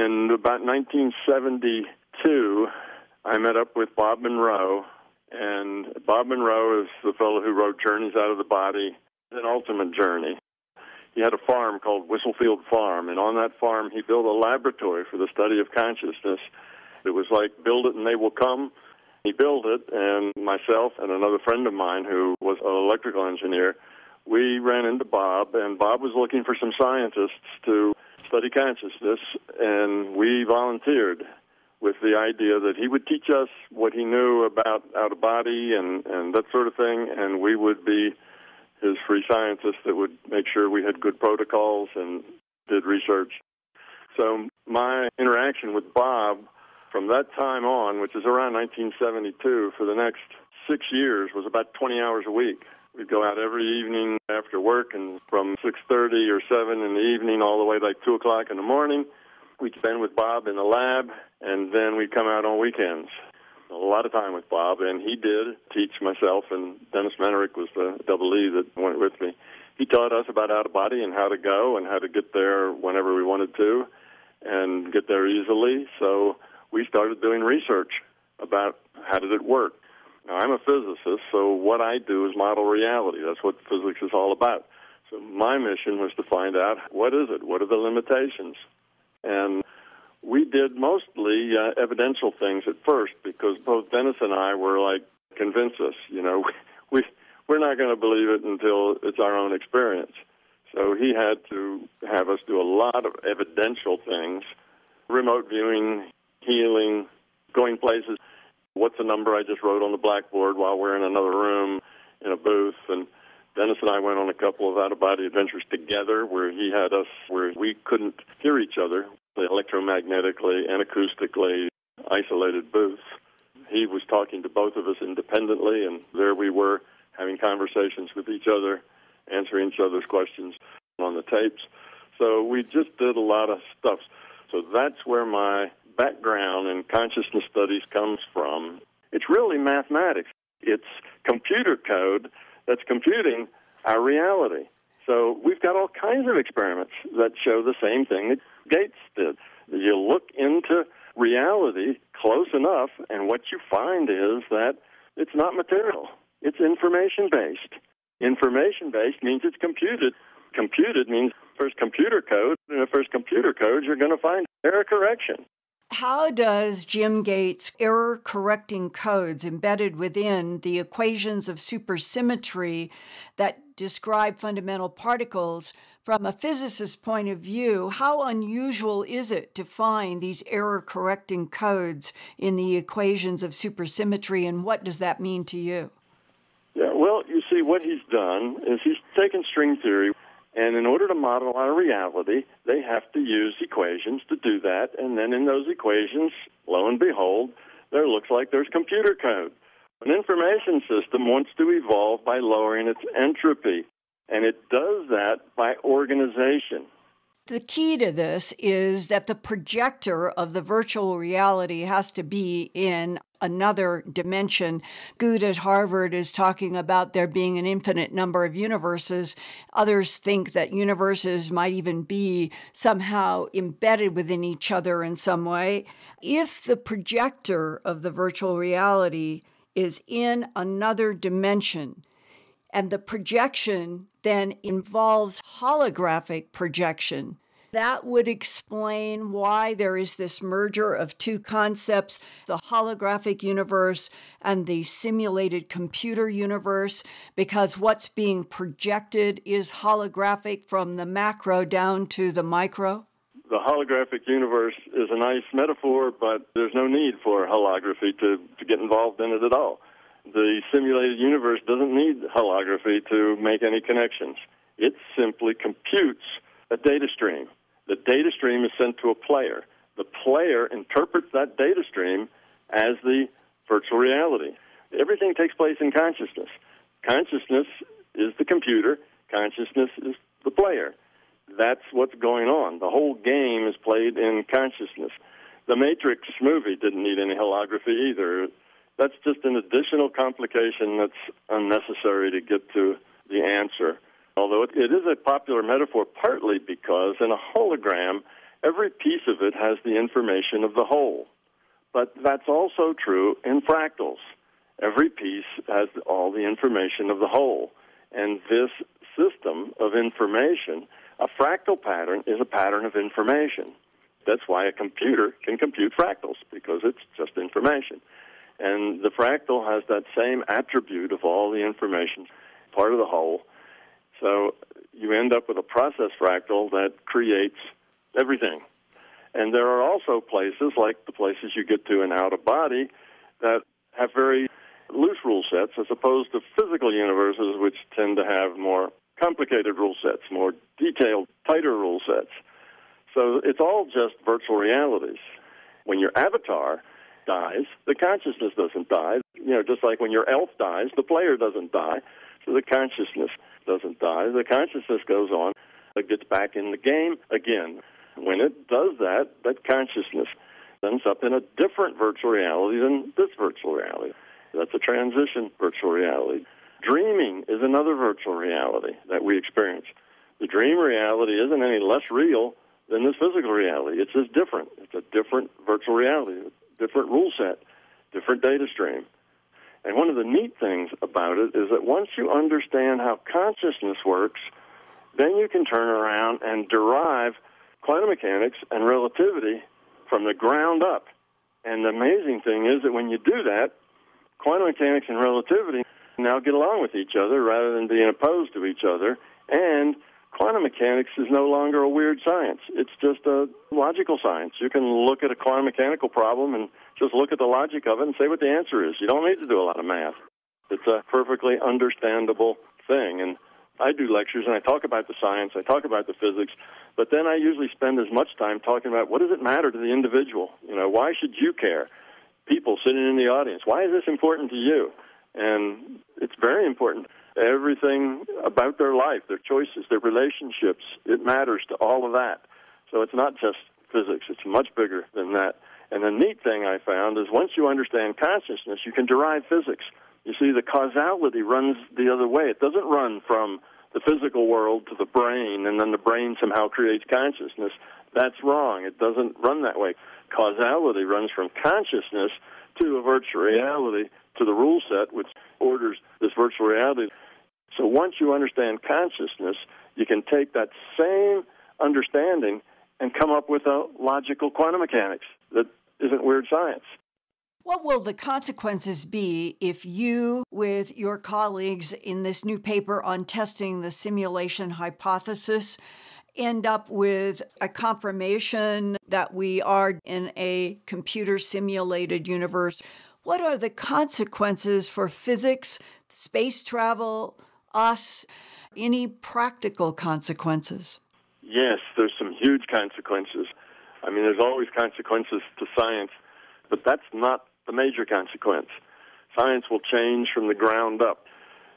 In about 1972, I met up with Bob Monroe, and Bob Monroe is the fellow who wrote Journeys Out of the Body, an ultimate journey. He had a farm called Whistlefield Farm, and on that farm, he built a laboratory for the study of consciousness. It was like build it and they will come. He built it, and myself and another friend of mine who was an electrical engineer, we ran into Bob, and Bob was looking for some scientists to study consciousness, and we volunteered with the idea that he would teach us what he knew about out of body and, and that sort of thing, and we would be his free scientists that would make sure we had good protocols and did research. So my interaction with Bob from that time on, which is around 1972, for the next six years was about 20 hours a week. We'd go out every evening after work, and from 6:30 or 7 in the evening all the way like 2 o'clock in the morning, we'd spend with Bob in the lab, and then we'd come out on weekends. A lot of time with Bob, and he did teach myself, and Dennis Mennerich was the double E that went with me. He taught us about out of body and how to go and how to get there whenever we wanted to, and get there easily. So we started doing research about how did it work. Now, I'm a physicist, so what I do is model reality. That's what physics is all about. So my mission was to find out what is it? What are the limitations? And we did mostly uh, evidential things at first because both Dennis and I were like, convince us, you know, we we're not going to believe it until it's our own experience. So he had to have us do a lot of evidential things, remote viewing, healing, going places. What's the number I just wrote on the blackboard while we're in another room in a booth? And Dennis and I went on a couple of out of body adventures together where he had us where we couldn't hear each other electromagnetically and acoustically isolated booths. He was talking to both of us independently, and there we were having conversations with each other, answering each other's questions on the tapes. So we just did a lot of stuff. So that's where my background consciousness studies comes from. It's really mathematics. It's computer code that's computing our reality. So we've got all kinds of experiments that show the same thing that Gates did. You look into reality close enough, and what you find is that it's not material. It's information based. Information based means it's computed. Computed means first computer code, and if there's computer code, you're going to find error correction. How does Jim Gates' error correcting codes embedded within the equations of supersymmetry that describe fundamental particles from a physicist's point of view, how unusual is it to find these error correcting codes in the equations of supersymmetry, and what does that mean to you? Yeah, well, you see, what he's done is he's taken string theory and in order to model our reality, they have to use equations to do that. And then in those equations, lo and behold, there looks like there's computer code. An information system wants to evolve by lowering its entropy, and it does that by organization. The key to this is that the projector of the virtual reality has to be in another dimension. Good at Harvard is talking about there being an infinite number of universes. Others think that universes might even be somehow embedded within each other in some way. If the projector of the virtual reality is in another dimension, and the projection then involves holographic projection. That would explain why there is this merger of two concepts the holographic universe and the simulated computer universe, because what's being projected is holographic from the macro down to the micro? The holographic universe is a nice metaphor, but there's no need for holography to, to get involved in it at all. The simulated universe doesn't need holography to make any connections. It simply computes a data stream. The data stream is sent to a player. The player interprets that data stream as the virtual reality. Everything takes place in consciousness. Consciousness is the computer, consciousness is the player. That's what's going on. The whole game is played in consciousness. The Matrix movie didn't need any holography either that's just an additional complication that's unnecessary to get to the answer. Although it, it is a popular metaphor, partly because in a hologram, every piece of it has the information of the whole. But that's also true in fractals. Every piece has all the information of the whole. And this system of information, a fractal pattern is a pattern of information. That's why a computer can compute fractals, because it's just information. And the fractal has that same attribute of all the information, part of the whole. So you end up with a process fractal that creates everything. And there are also places, like the places you get to in out of body, that have very loose rule sets as opposed to physical universes, which tend to have more complicated rule sets, more detailed, tighter rule sets. So it's all just virtual realities. When your avatar dies, the consciousness doesn't die. You know, just like when your elf dies, the player doesn't die. So the consciousness doesn't die. The consciousness goes on. It gets back in the game again. When it does that, that consciousness ends up in a different virtual reality than this virtual reality. That's a transition virtual reality. Dreaming is another virtual reality that we experience. The dream reality isn't any less real than this physical reality. It's just different. It's a different virtual reality, different rule set, different data stream. And one of the neat things about it is that once you understand how consciousness works, then you can turn around and derive quantum mechanics and relativity from the ground up. And the amazing thing is that when you do that, quantum mechanics and relativity now get along with each other rather than being opposed to each other. And quantum mechanics is no longer a weird science. It's just a logical science. You can look at a quantum mechanical problem and just look at the logic of it and say what the answer is. You don't need to do a lot of math. It's a perfectly understandable thing. And I do lectures and I talk about the science, I talk about the physics, but then I usually spend as much time talking about what does it matter to the individual? You know, why should you care? People sitting in the audience, why is this important to you? And it's very important. Everything about their life, their choices, their relationships, it matters to all of that. So it's not just physics, it's much bigger than that. And the neat thing I found is once you understand consciousness, you can derive physics. You see, the causality runs the other way. It doesn't run from the physical world to the brain, and then the brain somehow creates consciousness. That's wrong. It doesn't run that way. Causality runs from consciousness to a virtual reality to the rule set which orders this virtual reality. So once you understand consciousness, you can take that same understanding and come up with a logical quantum mechanics that isn't weird science. What will the consequences be if you, with your colleagues in this new paper on testing the simulation hypothesis, end up with a confirmation that we are in a computer simulated universe? What are the consequences for physics, space travel, us, any practical consequences? Yes, there's some huge consequences. I mean, there's always consequences to science, but that's not the major consequence. Science will change from the ground up.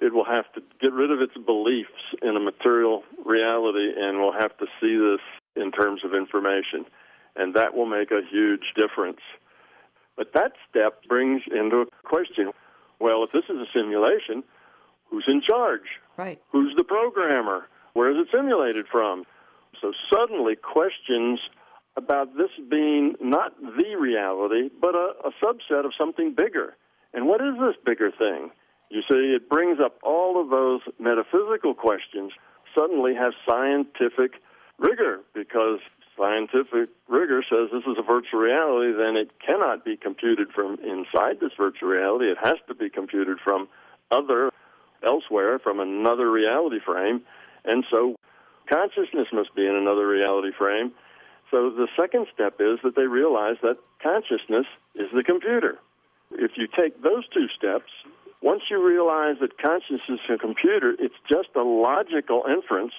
It will have to get rid of its beliefs in a material reality and will have to see this in terms of information. And that will make a huge difference. But that step brings into question well, if this is a simulation, who's in charge? Right. Who's the programmer? Where is it simulated from? So suddenly questions about this being not the reality, but a, a subset of something bigger. And what is this bigger thing? You see, it brings up all of those metaphysical questions, suddenly have scientific rigor because scientific rigor says this is a virtual reality, then it cannot be computed from inside this virtual reality. It has to be computed from other, elsewhere, from another reality frame. And so consciousness must be in another reality frame. So the second step is that they realize that consciousness is the computer. If you take those two steps, once you realize that consciousness is a computer, it's just a logical inference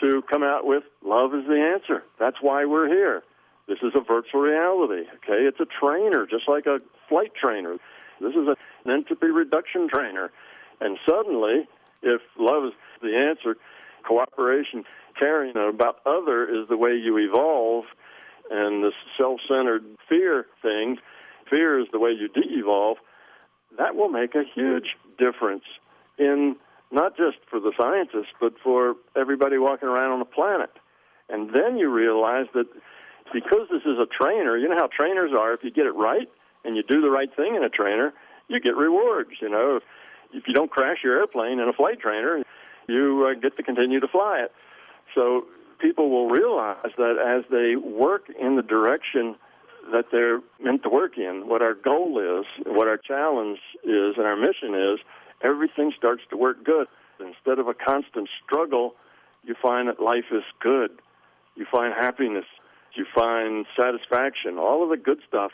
to come out with love is the answer. That's why we're here. This is a virtual reality. Okay, it's a trainer, just like a flight trainer. This is an entropy reduction trainer. And suddenly, if love is the answer, cooperation, caring about other is the way you evolve, and this self-centered fear thing, fear is the way you de-evolve. That will make a huge difference in not just for the scientists, but for everybody walking around on the planet. And then you realize that because this is a trainer, you know how trainers are. If you get it right and you do the right thing in a trainer, you get rewards. You know, if you don't crash your airplane in a flight trainer, you uh, get to continue to fly it. So people will realize that as they work in the direction that they're meant to work in, what our goal is, what our challenge is, and our mission is, everything starts to work good. Instead of a constant struggle, you find that life is good. You find happiness. You find satisfaction. All of the good stuff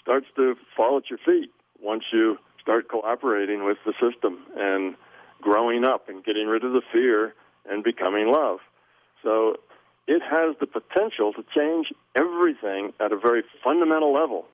starts to fall at your feet once you start cooperating with the system and growing up and getting rid of the fear and becoming love. So it has the potential to change everything at a very fundamental level.